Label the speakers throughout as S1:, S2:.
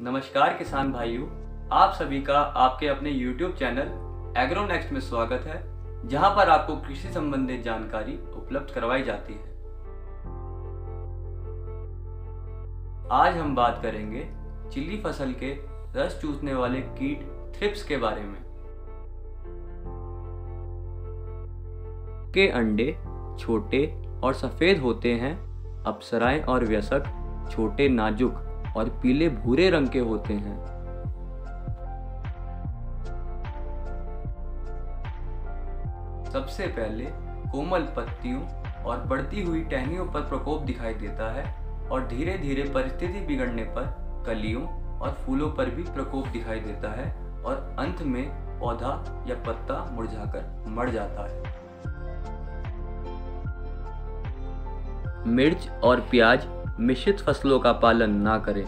S1: नमस्कार किसान भाइयों, आप सभी का आपके अपने YouTube चैनल एग्रो नेक्स्ट में स्वागत है, जहाँ पर आपको कृषि संबंधित जानकारी उपलब्ध करवाई जाती है। आज हम बात करेंगे चिल्ली फ़सल के रस चूसने वाले कीट थ्रिप्स के बारे में। के अंडे छोटे और सफ़ेद होते हैं, अप्सराएँ और व्यसक छोटे नाजुक। और पीले भूरे रंग के होते हैं। सबसे पहले कोमल पत्तियों और बढ़ती हुई टहनियों पर प्रकोप दिखाई देता है और धीरे धीरे परिस्थिति बिगड़ने पर कलियों और फूलों पर भी प्रकोप दिखाई देता है और अंत में पौधा या पत्ता मुरझाकर मर जाता है। मिर्च और प्याज मिश्रित फ़सलों का पालन ना करें।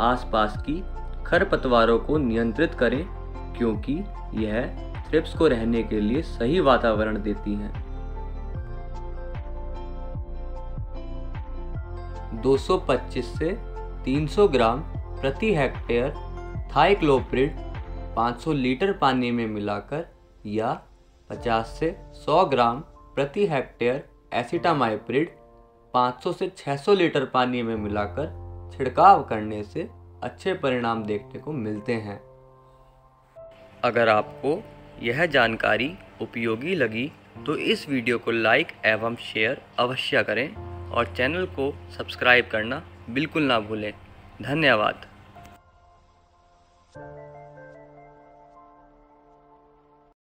S1: आसपास की खरपतवारों को नियंत्रित करें, क्योंकि यह थ्रिप्स को रहने के लिए सही वातावरण देती हैं। 225 से 300 ग्राम प्रति हेक्टेयर थाइक्लोप्रिड 500 लीटर पानी में मिलाकर या 50 से 100 ग्राम प्रति हेक्टेयर एसिटामाइप्रिड 500 से 600 लीटर पानी में मिलाकर छिड़काव करने से अच्छे परिणाम देखने को मिलते हैं। अगर आपको यह जानकारी उपयोगी लगी तो इस वीडियो को लाइक एवं शेयर अवश्य करें और चैनल को सब्सक्राइब करना बिल्कुल ना भूलें। धन्यवाद।